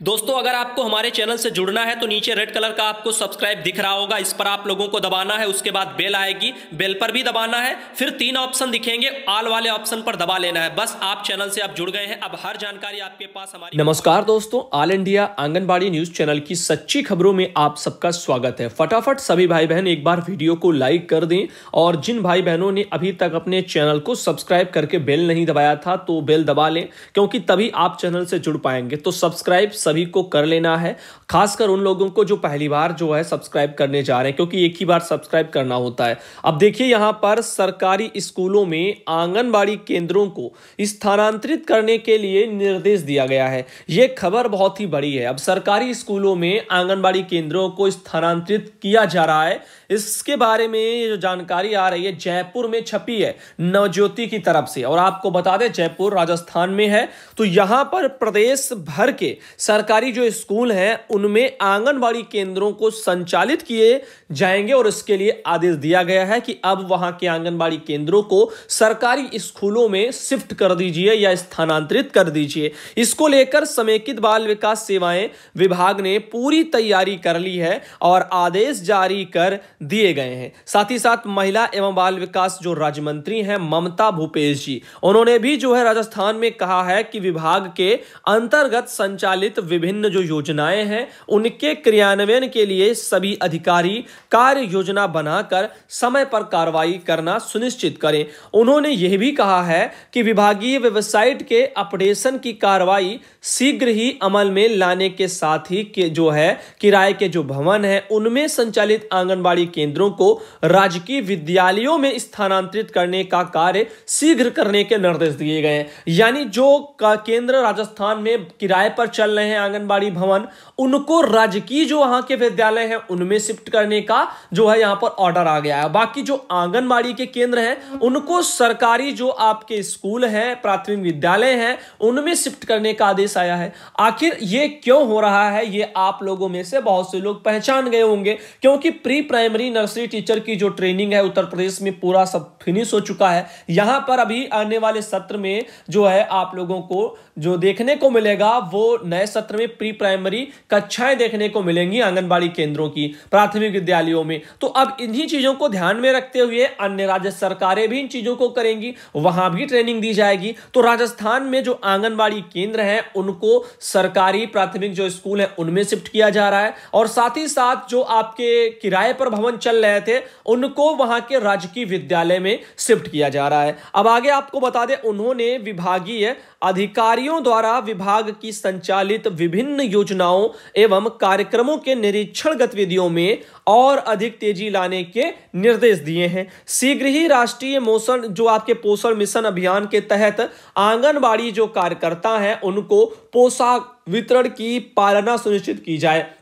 दोस्तों, अगर आपको हमारे चैनल से जुड़ना है तो नीचे रेड कलर का आपको सब्सक्राइब दिख रहा होगा। इस पर आप लोगों को दबाना है, उसके बाद बेल आएगी, बेल पर भी दबाना है। फिर तीन ऑप्शन दिखेंगे, आल वाले ऑप्शन पर दबा लेना है। बस आप चैनल से आप जुड़ गए हैं। अब हर जानकारी आपके पास हमारी नमस्कार दोस्तों all India Anganwadi news channel की सच्ची खबरों में आप सबका स्वागत है। फटाफट सभी भाई बहन एक बार वीडियो को लाइक कर दें और जिन भाई बहनों ने अभी तक अपने चैनल को सब्सक्राइब करके बेल नहीं दबाया था तो बेल दबा लें, क्योंकि तभी आप चैनल से जुड़ पाएँगे। तो सब्सक्राइब सभी को कर लेना है। खासकर उन लोगों को जो पहली बार जो है सब्सक्राइब करने जा रहे हैं, क्योंकि एक ही बार सब्सक्राइब करना होता है। अब देखिए यहाँ पर सरकारी स्कूलों में आंगनबाड़ी केंद्रों को स्थानांतरित करने के लिए निर्देश दिया गया है। यह खबर बहुत ही बड़ी है। अब सरकारी स्कूलों में आंगनबाड़ी केंद्रों को स्थानांतरित किया जा रहा है। इसके बारे में जो जानकारी आ रही है, जयपुर में छपी है नवज्योति की तरफ़ से। और आपको बता दें, जयपुर राजस्थान में है। तो यहाँ पर प्रदेश भर के सरकारी जो स्कूल हैं, उनमें आंगनबाड़ी केंद्रों को संचालित किए जाएँगे और इसके लिए आदेश दिया गया है कि अब वहाँ के आंगनबाड़ी केंद्रों को सरकारी स्कूलों में शिफ्ट कर दीजिए या स्थानांतरित कर दीजिए। इसको लेकर समेकित बाल विकास सेवाएँ विभाग ने पूरी तैयारी कर ली है और आदेश जारी कर दिए गए हैं। साथ ही साथ महिला एवं बाल विकास जो राज्य मंत्री हैं, ममता भूपेश जी, उन्होंने भी जो है राजस्थान में कहा है कि विभाग के अंतर्गत संचालित विभिन्न जो योजनाएँ हैं, उनके क्रियान्वयन के लिए सभी अधिकारी कार्य योजना बनाकर समय पर कार्रवाई करना सुनिश्चित करें। उन्होंने यह भी कहा है कि विभागीय वेबसाइट के अपडेशन की कार्रवाई शीघ्र ही अमल में लाने के साथ ही के जो है, किराए के जो भवन है, उनमें संचालित आंगनबाड़ी केंद्रों को राजकीय विद्यालयों में स्थानांतरित करने का कार्य शीघ्र करने के निर्देश दिए गए यानी जो केंद्र राजस्थान में किराए पर चल रहे हैं आंगनबाड़ी भवन। उनको राजकीय जो वहाँ के विद्यालय हैं, उनमें शिफ्ट करने का जो है यहाँ पर ऑर्डर आ गया है। बाकी जो आंगनबाड़ी के केंद्र हैं, उनको सरकारी जो आपके स्कूल हैं, प्राथमिक विद्यालय हैं, उनमें शिफ्ट करने का आदेश आया है। आखिर ये क्यों हो रहा है? ये आप लोगों में से बहुत से लोग पहचान गए होंगे, क्योंकि प्री प्राइमरी नर्सरी टीचर की जो ट्रेनिंग है, उत्तर प्रदेश में पूरा सब फिनिश हो चुका है। यहाँ पर अभी आने वाले सत्र में जो है आप लोगों को जो देखने को मिलेगा, वो नए में प्री प्राइमरी कक्षाएँ देखने को मिलेंगी आंगनबाड़ी केंद्रों की, प्राथमिक विद्यालयों में। तो अब इन्हीं चीज़ों को ध्यान में रखते हुए अन्य राज्य सरकारें भी इन चीज़ों को करेंगी, वहाँ भी ट्रेनिंग दी जाएगी। तो राजस्थान में जो आंगनबाड़ी केंद्र है, उनको सरकारी प्राथमिक जो स्कूल है, उनमें शिफ्ट किया जा रहा है। और साथ ही साथ जो आपके किराए पर भवन चल रहे थे, उनको वहाँ के राजकीय विद्यालय में शिफ्ट किया जा रहा है। अब आगे आपको बता दें, उन्होंने विभागीय अधिकारियों द्वारा विभाग की संचालित विभिन्न योजनाओं एवं कार्यक्रमों के निरीक्षण गतिविधियों में और अधिक तेज़ी लाने के निर्देश दिए हैं। शीघ्र ही राष्ट्रीय मोशन जो आपके पोषण मिशन अभियान के तहत आंगनबाड़ी जो कार्यकर्ता हैं, उनको पोशाक वितरण की पालना सुनिश्चित की जाए।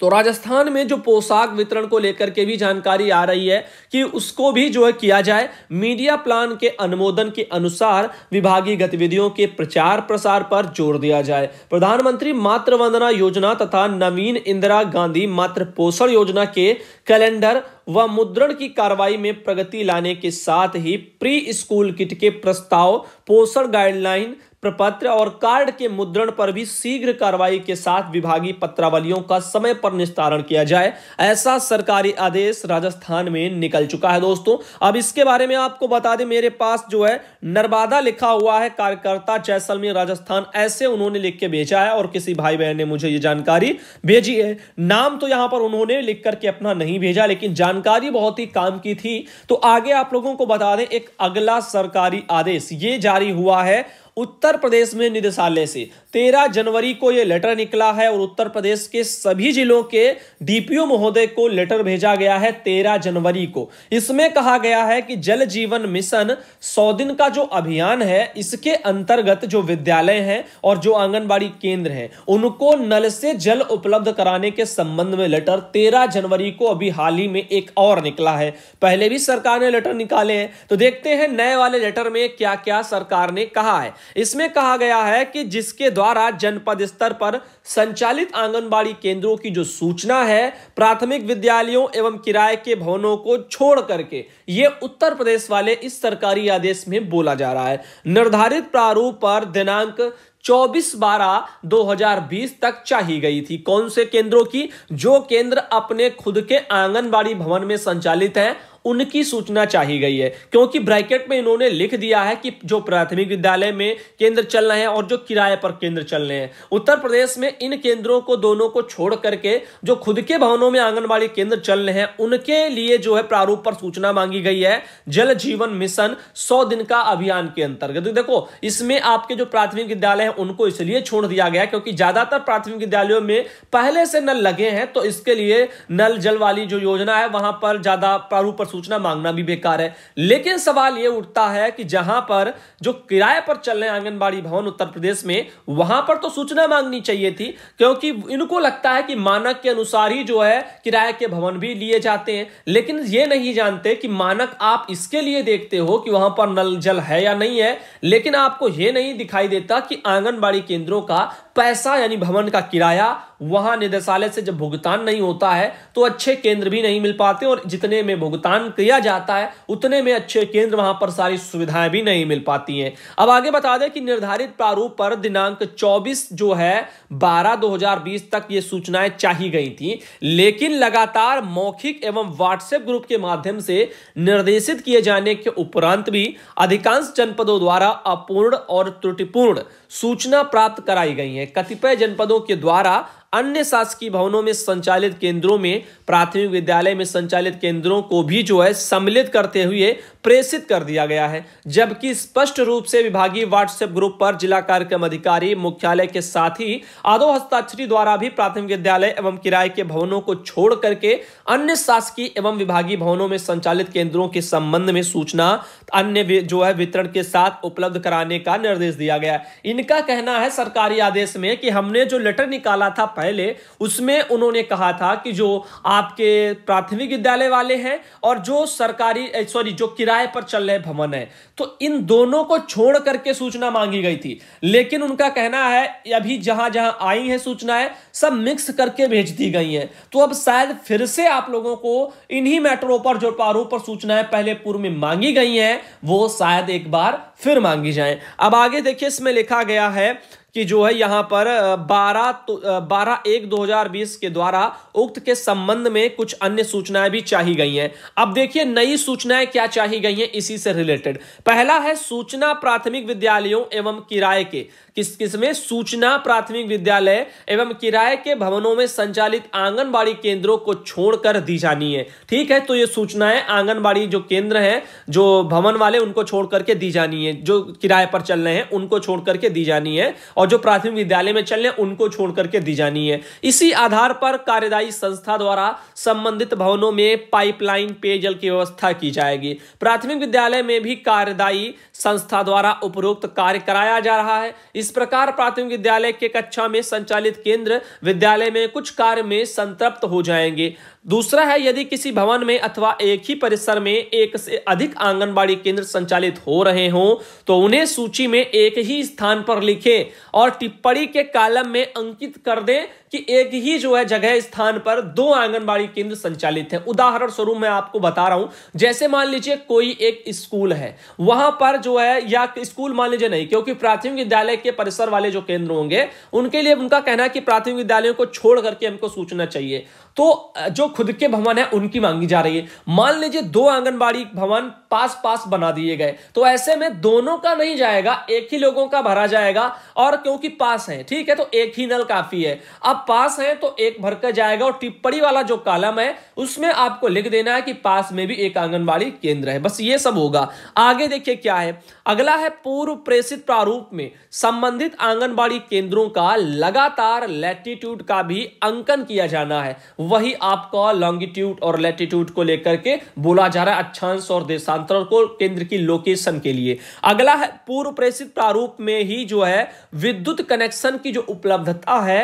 तो राजस्थान में जो पोशाक वितरण को लेकर के भी जानकारी आ रही है कि उसको भी जो है किया जाए, मीडिया प्लान के अनुमोदन के अनुसार विभागीय गतिविधियों के प्रचार प्रसार पर ज़ोर दिया जाए। प्रधानमंत्री मातृ वंदना योजना तथा नवीन इंदिरा गांधी मातृ पोषण योजना के कैलेंडर व मुद्रण की कार्रवाई में प्रगति लाने के साथ ही प्री स्कूल किट के प्रस्ताव, पोषण गाइडलाइन, प्रपत्र और कार्ड के मुद्रण पर भी शीघ्र कार्रवाई के साथ विभागीय पत्रावलियों का समय पर निस्तारण किया जाए, ऐसा सरकारी आदेश राजस्थान में निकल चुका है दोस्तों। अब इसके बारे में आपको बता दें, मेरे पास जो है नर्मदा लिखा हुआ है, कार्यकर्ता जैसलमेर, राजस्थान, ऐसे उन्होंने लिख के भेजा है और किसी भाई बहन ने मुझे ये जानकारी भेजी है। नाम तो यहाँ पर उन्होंने लिख करके अपना नहीं भेजा, लेकिन जानकारी बहुत ही काम की थी। तो आगे आप लोगों को बता दें, एक अगला सरकारी आदेश ये जारी हुआ है उत्तर प्रदेश में निदेशालय से। 13 जनवरी को यह लेटर निकला है और उत्तर प्रदेश के सभी जिलों के डीपीओ महोदय को लेटर भेजा गया है 13 जनवरी को। इसमें कहा गया है कि जल जीवन मिशन सौ दिन का जो अभियान है, इसके अंतर्गत जो विद्यालय हैं और जो आंगनबाड़ी केंद्र हैं, उनको नल से जल उपलब्ध कराने के संबंध में लेटर तेरह जनवरी को अभी हाल ही में एक और निकला है। पहले भी सरकार ने लेटर निकाले हैं तो देखते हैं नए वाले लेटर में क्या क्या सरकार ने कहा है। इसमें कहा गया है कि जिसके द्वारा जनपद स्तर पर संचालित आंगनबाड़ी केंद्रों की जो सूचना है, प्राथमिक विद्यालयों एवं किराए के भवनों को छोड़ करके, ये उत्तर प्रदेश वाले इस सरकारी आदेश में बोला जा रहा है। निर्धारित प्रारूप पर दिनांक 24 बारह 2020 तक चाही गई थी। कौन से केंद्रों की? जो केंद्र अपने खुद के आंगनबाड़ी भवन में संचालित हैं उनकी सूचना चाही गई है। क्योंकि ब्रैकेट में इन्होंने लिख दिया है कि जो प्राथमिक विद्यालय में केंद्र चल रहे हैं और जो किराए पर केंद्र चल रहे हैं। उत्तर प्रदेश में इन केंद्रों को दोनों को छोड़ करके जो खुद के भवनों में आंगनबाड़ी केंद्र चल रहे हैं, उनके लिए जो है प्रारूप पर सूचना मांगी गई है। जल जीवन मिशन सौ दिन का अभियान के अंतर्गत। देखो, इसमें आपके जो प्राथमिक विद्यालय है, उनको इसलिए छोड़ दिया गया क्योंकि ज़्यादातर प्राथमिक विद्यालयों में पहले से नल लगे हैं तो इसके लिए नल जल वाली जो योजना है, वहाँ पर ज़्यादा प्रारूप पर सूचना मांगना भी बेकार है। लेकिन सवाल यह उठता है कि जहाँ पर जो किराए पर चल रहे आंगनबाड़ी भवन उत्तर प्रदेश में, वहाँ पर तो सूचना मांगनी चाहिए थी, क्योंकि इनको लगता है कि मानक के अनुसार ही जो है किराए के भवन भी लिए जाते हैं। लेकिन ये नहीं जानते कि मानक आप इसके लिए देखते हो कि वहाँ पर नल जल है या नहीं है। लेकिन आपको यह नहीं दिखाई देता कि आंगनबाड़ी केंद्रों का पैसा यानी भवन का किराया वहाँ निदेशालय से जब भुगतान नहीं होता है तो अच्छे केंद्र भी नहीं मिल पाते और जितने में भुगतान किया जाता है, उतने में अच्छे केंद्र वहाँ पर सारी सुविधाएँ भी नहीं मिल पाती हैं। अब आगे बता दें कि निर्धारित प्रारूप पर दिनांक 24 जो है 12 2020 तक ये सूचनाएँ चाही गई थी, लेकिन लगातार मौखिक एवं व्हाट्सएप ग्रुप के माध्यम से निर्देशित किए जाने के उपरांत भी अधिकांश जनपदों द्वारा अपूर्ण और त्रुटिपूर्ण सूचना प्राप्त कराई गई है। कतिपय जनपदों के द्वारा अन्य शासकीय भवनों में संचालित केंद्रों में, प्राथमिक विद्यालय में संचालित केंद्रों को भी जो है सम्मिलित करते हुए प्रेषित कर दिया गया है। जबकि स्पष्ट रूप से विभागीय व्हाट्सएप ग्रुप पर जिला कार्यक्रम अधिकारी, मुख्यालय के साथ ही आदो हस्ताक्षरी द्वारा भी प्राथमिक विद्यालय एवं किराए के भवनों को छोड़ करके अन्य शासकीय एवं विभागीय भवनों में संचालित केंद्रों के संबंध में सूचना, अन्य जो है वितरण के साथ उपलब्ध कराने का निर्देश दिया गया इनका कहना है सरकारी आदेश में कि हमने जो लेटर निकाला था पहले उसमें उन्होंने कहा था कि जो आपके प्राथमिक विद्यालय वाले हैं और जो सरकारी सॉरी जो किराए पर चल रहे भवन है तो इन दोनों को छोड़ करके सूचना मांगी गई थी। लेकिन उनका कहना है, अभी जहाँ जहाँ आई है सूचनाएँ, सब मिक्स करके भेज दी गई हैं। तो अब शायद फिर से आप लोगों को इन्हीं मैटरों पर, जो प्रारूप पर सूचनाएँ पहले पूर्व में मांगी गई हैं, वो शायद एक बार फिर मांगी जाएँ। अब आगे देखिए, इसमें लिखा गया है कि जो है यहाँ पर 12 तो 12 एक 2020 के द्वारा उक्त के संबंध में कुछ अन्य सूचनाएँ भी चाही गई हैं। अब देखिए, नई सूचनाएँ क्या चाही गई हैं इसी से रिलेटेड पहला है सूचना प्राथमिक विद्यालयों एवं किराए के। किस किसमें? सूचना प्राथमिक विद्यालय एवं किराए के भवनों में संचालित आंगनबाड़ी केंद्रों को छोड़कर दी जानी है। ठीक है तो ये सूचनाएँ आंगनबाड़ी जो केंद्र हैं, जो भवन वाले, उनको छोड़ करके दी जानी है। जो किराए पर चल रहे हैं, उनको छोड़ करके दी जानी है। और जो प्राथमिक विद्यालय में चल रहे उनको छोड़ करके दी जानी है। इसी आधार पर कार्यदायी संस्था द्वारा संबंधित भवनों में पाइपलाइन पेयजल की व्यवस्था की जाएगी। प्राथमिक विद्यालय में भी कार्यदायी संस्था द्वारा उपरोक्त कार्य कराया जा रहा है। इस प्रकार प्राथमिक विद्यालय के कक्षा में संचालित केंद्र विद्यालय में कुछ कार्य में संतृप्त हो जाएँगे। दूसरा है, यदि किसी भवन में अथवा एक ही परिसर में एक से अधिक आंगनबाड़ी केंद्र संचालित हो रहे हों तो उन्हें सूची में एक ही स्थान पर लिखें। और टिप्पणी के कालम में अंकित कर दें कि एक ही जो है जगह, स्थान पर दो आंगनबाड़ी केंद्र संचालित है। उदाहरण स्वरूप मैं आपको बता रहा हूँ, जैसे मान लीजिए कोई एक स्कूल है, वहाँ पर जो है, या स्कूल मान लीजिए नहीं, क्योंकि प्राथमिक विद्यालय के परिसर वाले जो केंद्र होंगे, उनके लिए उनका कहना है कि प्राथमिक विद्यालयों को छोड़ करके हमको सूचना चाहिए। तो जो खुद के भवन है, उनकी मांगी जा रही है। मान लीजिए दो आंगनबाड़ी भवन पास पास बना दिए गए तो ऐसे में दोनों का नहीं जाएगा, एक ही लोगों का भरा जाएगा, और क्योंकि पास है, ठीक है तो एक ही नल काफ़ी है। अब पास है तो एक भर भरकर जाएगा और टिप्पणी वाला जो कॉलम है, उसमें आपको लिख देना है कि पास में भी एक आंगनबाड़ी केंद्र है। बस ये सब होगा। आगे देखिए क्या है। अगला है पूर्व प्रेषित प्रारूप में संबंधित आंगनबाड़ी केंद्रों का लगातार लैटिट्यूड का भी अंकन किया जाना है। वही आपका लॉन्गिट्यूड और लैटिट्यूड को लेकर के बोला जा रहा है अक्षांश और देशांतर को केंद्र की लोकेशन के लिए। अगला है पूर्व प्रेषित प्रारूप में ही जो है विद्युत कनेक्शन की जो उपलब्धता है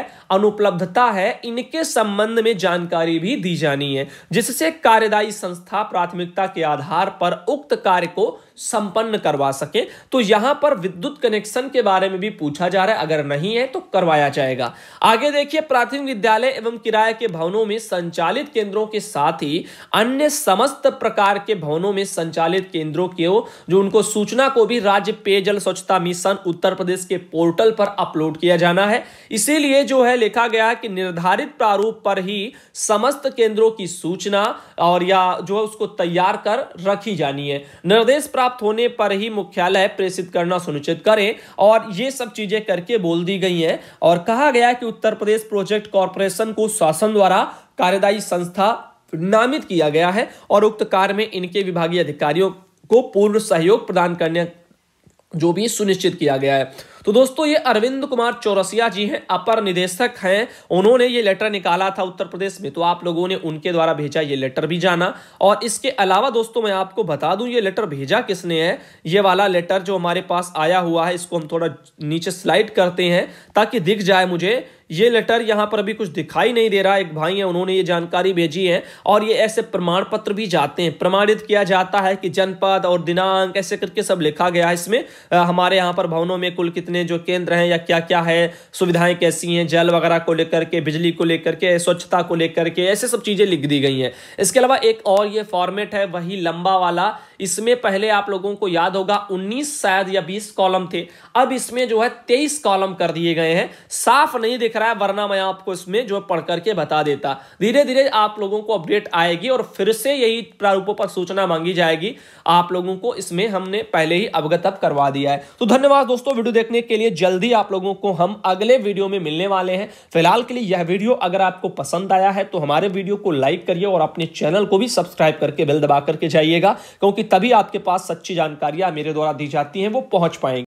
अनुपलब्धता है, इनके संबंध में जानकारी भी दी जानी है, जिससे कार्यदायी संस्था प्राथमिकता के आधार पर उक्त कार्य को संपन्न करवा सके। तो यहाँ पर विद्युत कनेक्शन के बारे में भी पूछा जा रहा है। अगर नहीं है तो करवाया जाएगा। आगे देखिए, प्राथमिक विद्यालय एवं किराए के भवनों में संचालित केंद्रों के साथ ही अन्य समस्त प्रकार के भवनों में संचालित केंद्रों के जो उनको सूचना को भी राज्य पेयजल स्वच्छता मिशन उत्तर प्रदेश के पोर्टल पर अपलोड किया जाना है। इसीलिए जो है, लिखा गया है कि निर्धारित प्रारूप पर ही समस्त केंद्रों की सूचना और या जो है उसको तैयार कर रखी जानी है। निर्देश प्राप्त होने पर ही मुख्यालय प्रेषित करना सुनिश्चित करें और ये सब चीज़ें करके बोल दी गई हैं और कहा गया कि उत्तर प्रदेश प्रोजेक्ट कॉरपोरेशन को शासन द्वारा कार्यदायी संस्था नामित किया गया है और उक्त कार्य में इनके विभागीय अधिकारियों को पूर्ण सहयोग प्रदान करने जो भी सुनिश्चित किया गया है। तो दोस्तों, ये अरविंद कुमार चौरसिया जी हैं, अपर निदेशक हैं। उन्होंने ये लेटर निकाला था उत्तर प्रदेश में तो आप लोगों ने उनके द्वारा भेजा ये लेटर भी जाना। और इसके अलावा दोस्तों, मैं आपको बता दूँ, ये लेटर भेजा किसने है? ये वाला लेटर जो हमारे पास आया हुआ है, इसको हम थोड़ा नीचे स्लाइड करते हैं, ताकि दिख जाए मुझे। ये लेटर यहाँ पर अभी कुछ दिखाई नहीं दे रहा, एक भाई है, उन्होंने ये जानकारी भेजी है, और ये ऐसे प्रमाण पत्र भी जाते हैं। प्रमाणित किया जाता है कि जनपद और दिनांक, ऐसे करके सब लिखा गया है इसमें। हमारे यहाँ पर भवनों में कुल कितने जो केंद्र हैं या क्या क्या है, सुविधाएँ कैसी हैं, जल वगैरह को लेकर के, बिजली को लेकर के, स्वच्छता को लेकर के, ऐसे सब चीज़ें लिख दी गई हैं। इसके अलावा एक और ये फॉर्मेट है, वही लंबा वाला इसमें पहले आप लोगों को याद होगा 19 शायद या 20 कॉलम थे। अब इसमें जो है 23 कॉलम कर दिए गए हैं। साफ़ नहीं दिख रहा है, वरना मैं आपको इसमें जो पढ़ करके बता देता। धीरे धीरे आप लोगों को अपडेट आएगी और फिर से यही प्रारूपों पर सूचना मांगी जाएगी। आप लोगों को इसमें हमने पहले ही अवगत करवा दिया है। तो धन्यवाद दोस्तों, वीडियो देखने के लिए जल्दी आप लोगों को हम अगले वीडियो में मिलने वाले हैं। फ़िलहाल के लिए यह वीडियो अगर आपको पसंद आया है तो हमारे वीडियो को लाइक करिए और अपने चैनल को भी सब्सक्राइब करके बेल दबा करके जाइएगा, क्योंकि तभी आपके पास सच्ची जानकारियाँ मेरे द्वारा दी जाती हैं वो पहुँच पाएँगे।